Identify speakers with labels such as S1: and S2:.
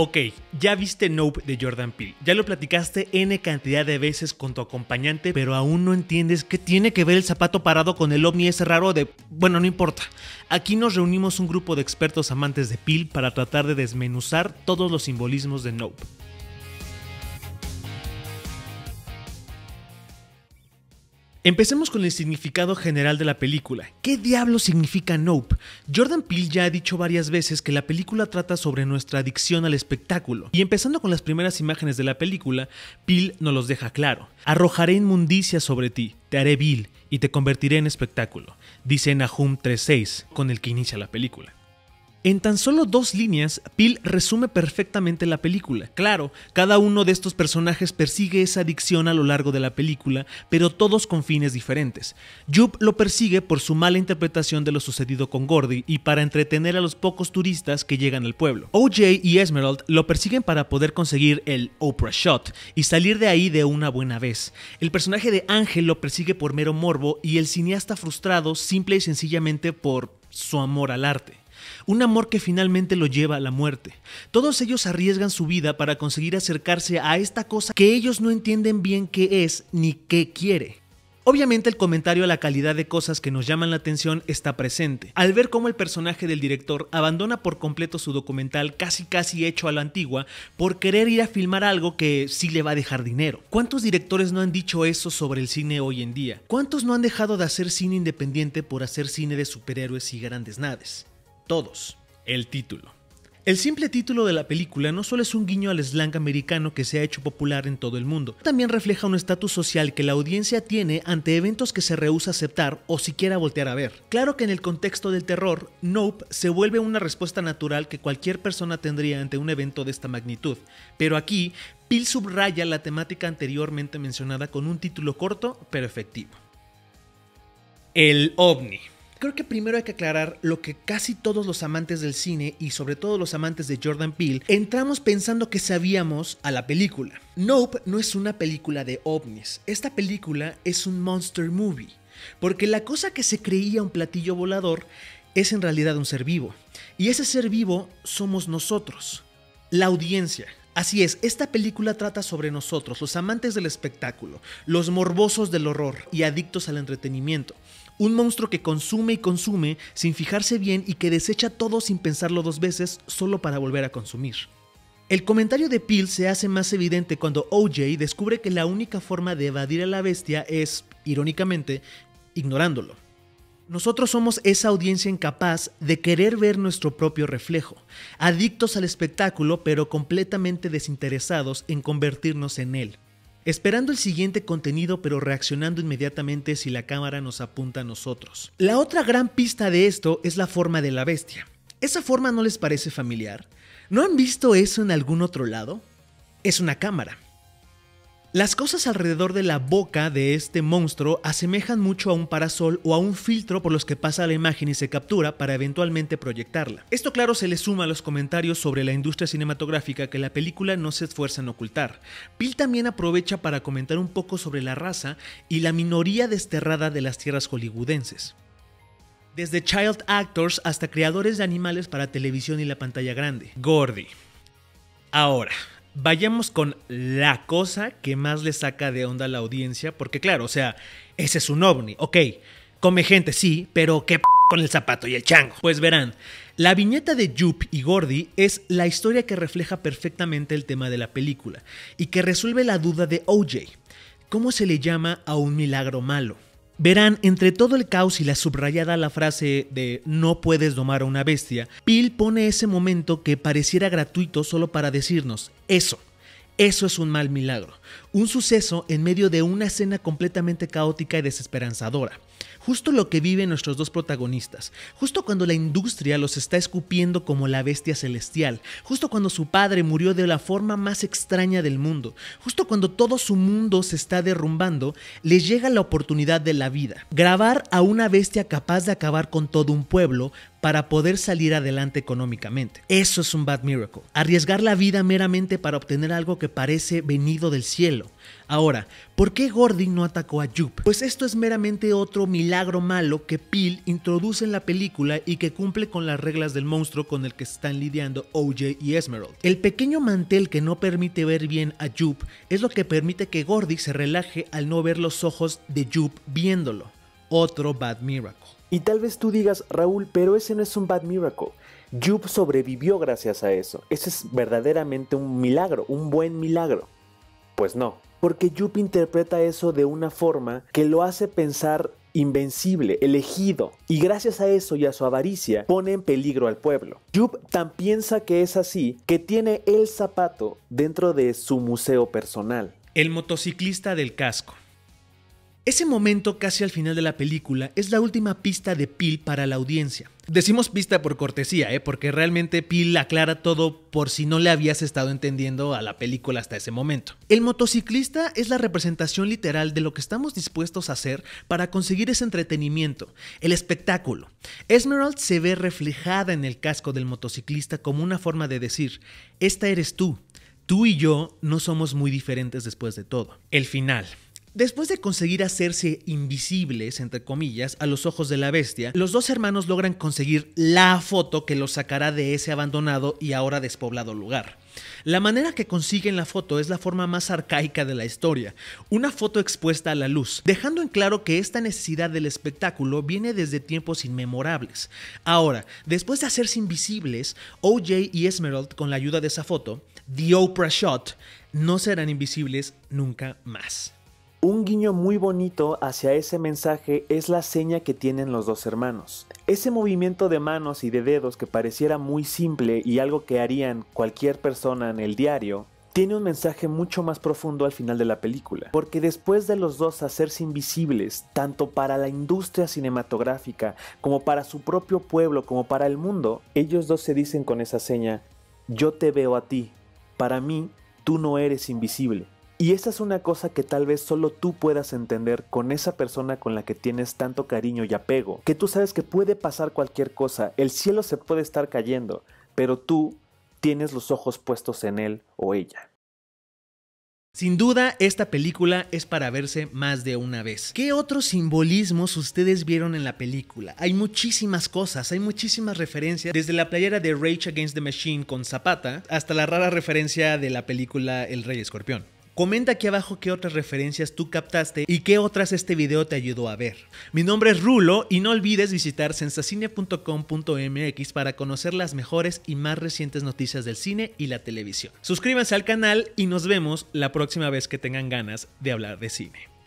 S1: Ok, ya viste Nope de Jordan Peele, ya lo platicaste N cantidad de veces con tu acompañante, pero aún no entiendes qué tiene que ver el zapato parado con el ovni ese raro de... Bueno, no importa. Aquí nos reunimos un grupo de expertos amantes de Peele para tratar de desmenuzar todos los simbolismos de Nope. Empecemos con el significado general de la película. ¿Qué diablo significa Nope? Jordan Peele ya ha dicho varias veces que la película trata sobre nuestra adicción al espectáculo. Y empezando con las primeras imágenes de la película, Peele nos los deja claro. Arrojaré inmundicia sobre ti, te haré vil y te convertiré en espectáculo, dice Nahum 3.6, con el que inicia la película. En tan solo dos líneas, Peel resume perfectamente la película. Claro, cada uno de estos personajes persigue esa adicción a lo largo de la película, pero todos con fines diferentes. Jupp lo persigue por su mala interpretación de lo sucedido con Gordy y para entretener a los pocos turistas que llegan al pueblo. OJ y Esmerald lo persiguen para poder conseguir el Oprah Shot y salir de ahí de una buena vez. El personaje de Ángel lo persigue por mero morbo y el cineasta frustrado simple y sencillamente por su amor al arte un amor que finalmente lo lleva a la muerte. Todos ellos arriesgan su vida para conseguir acercarse a esta cosa que ellos no entienden bien qué es ni qué quiere. Obviamente el comentario a la calidad de cosas que nos llaman la atención está presente. Al ver cómo el personaje del director abandona por completo su documental casi casi hecho a la antigua por querer ir a filmar algo que sí le va a dejar dinero. ¿Cuántos directores no han dicho eso sobre el cine hoy en día? ¿Cuántos no han dejado de hacer cine independiente por hacer cine de superhéroes y grandes naves? Todos. El título. El simple título de la película no solo es un guiño al slang americano que se ha hecho popular en todo el mundo, también refleja un estatus social que la audiencia tiene ante eventos que se rehúsa aceptar o siquiera voltear a ver. Claro que en el contexto del terror, Nope se vuelve una respuesta natural que cualquier persona tendría ante un evento de esta magnitud, pero aquí Peel subraya la temática anteriormente mencionada con un título corto pero efectivo. El ovni. Creo que primero hay que aclarar lo que casi todos los amantes del cine y sobre todo los amantes de Jordan Peele entramos pensando que sabíamos a la película. Nope no es una película de ovnis, esta película es un monster movie, porque la cosa que se creía un platillo volador es en realidad un ser vivo, y ese ser vivo somos nosotros, la audiencia. Así es, esta película trata sobre nosotros, los amantes del espectáculo, los morbosos del horror y adictos al entretenimiento. Un monstruo que consume y consume sin fijarse bien y que desecha todo sin pensarlo dos veces solo para volver a consumir. El comentario de Peel se hace más evidente cuando OJ descubre que la única forma de evadir a la bestia es, irónicamente, ignorándolo. Nosotros somos esa audiencia incapaz de querer ver nuestro propio reflejo, adictos al espectáculo pero completamente desinteresados en convertirnos en él esperando el siguiente contenido pero reaccionando inmediatamente si la cámara nos apunta a nosotros. La otra gran pista de esto es la forma de la bestia. ¿Esa forma no les parece familiar? ¿No han visto eso en algún otro lado? Es una cámara. Las cosas alrededor de la boca de este monstruo asemejan mucho a un parasol o a un filtro por los que pasa la imagen y se captura para eventualmente proyectarla. Esto claro se le suma a los comentarios sobre la industria cinematográfica que la película no se esfuerza en ocultar. Bill también aprovecha para comentar un poco sobre la raza y la minoría desterrada de las tierras hollywoodenses. Desde child actors hasta creadores de animales para televisión y la pantalla grande. Gordy. Ahora, vayamos con la cosa que más le saca de onda a la audiencia, porque claro, o sea, ese es un ovni, ok, come gente, sí, pero ¿qué p con el zapato y el chango? Pues verán, la viñeta de Jup y Gordy es la historia que refleja perfectamente el tema de la película y que resuelve la duda de OJ. ¿Cómo se le llama a un milagro malo? Verán, entre todo el caos y la subrayada la frase de no puedes domar a una bestia, Peel pone ese momento que pareciera gratuito solo para decirnos, eso, eso es un mal milagro, un suceso en medio de una escena completamente caótica y desesperanzadora justo lo que viven nuestros dos protagonistas, justo cuando la industria los está escupiendo como la bestia celestial, justo cuando su padre murió de la forma más extraña del mundo, justo cuando todo su mundo se está derrumbando, les llega la oportunidad de la vida, grabar a una bestia capaz de acabar con todo un pueblo para poder salir adelante económicamente. Eso es un bad miracle. Arriesgar la vida meramente para obtener algo que parece venido del cielo. Ahora, ¿por qué Gordy no atacó a Jupe? Pues esto es meramente otro milagro malo que Peel introduce en la película y que cumple con las reglas del monstruo con el que están lidiando OJ y Esmeralda. El pequeño mantel que no permite ver bien a Jupe es lo que permite que Gordy se relaje al no ver los ojos de Jupe viéndolo. Otro Bad Miracle.
S2: Y tal vez tú digas, Raúl, pero ese no es un Bad Miracle. Jupe sobrevivió gracias a eso. Ese es verdaderamente un milagro, un buen milagro. Pues no, porque Jupe interpreta eso de una forma que lo hace pensar invencible, elegido, y gracias a eso y a su avaricia pone en peligro al pueblo. Jupe tan piensa que es así que tiene el zapato dentro de su museo personal.
S1: El motociclista del casco. Ese momento casi al final de la película es la última pista de Peel para la audiencia. Decimos pista por cortesía, ¿eh? porque realmente Peel aclara todo por si no le habías estado entendiendo a la película hasta ese momento. El motociclista es la representación literal de lo que estamos dispuestos a hacer para conseguir ese entretenimiento, el espectáculo. Esmerald se ve reflejada en el casco del motociclista como una forma de decir, esta eres tú, tú y yo no somos muy diferentes después de todo. El final. Después de conseguir hacerse invisibles, entre comillas, a los ojos de la bestia, los dos hermanos logran conseguir la foto que los sacará de ese abandonado y ahora despoblado lugar. La manera que consiguen la foto es la forma más arcaica de la historia, una foto expuesta a la luz, dejando en claro que esta necesidad del espectáculo viene desde tiempos inmemorables. Ahora, después de hacerse invisibles, OJ y Esmerald, con la ayuda de esa foto, The Oprah Shot, no serán invisibles nunca más.
S2: Un guiño muy bonito hacia ese mensaje es la seña que tienen los dos hermanos. Ese movimiento de manos y de dedos que pareciera muy simple y algo que harían cualquier persona en el diario, tiene un mensaje mucho más profundo al final de la película, porque después de los dos hacerse invisibles, tanto para la industria cinematográfica como para su propio pueblo, como para el mundo, ellos dos se dicen con esa seña, yo te veo a ti, para mí tú no eres invisible. Y esa es una cosa que tal vez solo tú puedas entender con esa persona con la que tienes tanto cariño y apego, que tú sabes que puede pasar cualquier cosa, el cielo se puede estar cayendo, pero tú tienes los ojos puestos en él o ella.
S1: Sin duda, esta película es para verse más de una vez. ¿Qué otros simbolismos ustedes vieron en la película? Hay muchísimas cosas, hay muchísimas referencias, desde la playera de Rage Against the Machine con Zapata hasta la rara referencia de la película El Rey Escorpión. Comenta aquí abajo qué otras referencias tú captaste y qué otras este video te ayudó a ver. Mi nombre es Rulo y no olvides visitar sensacine.com.mx para conocer las mejores y más recientes noticias del cine y la televisión. Suscríbanse al canal y nos vemos la próxima vez que tengan ganas de hablar de cine.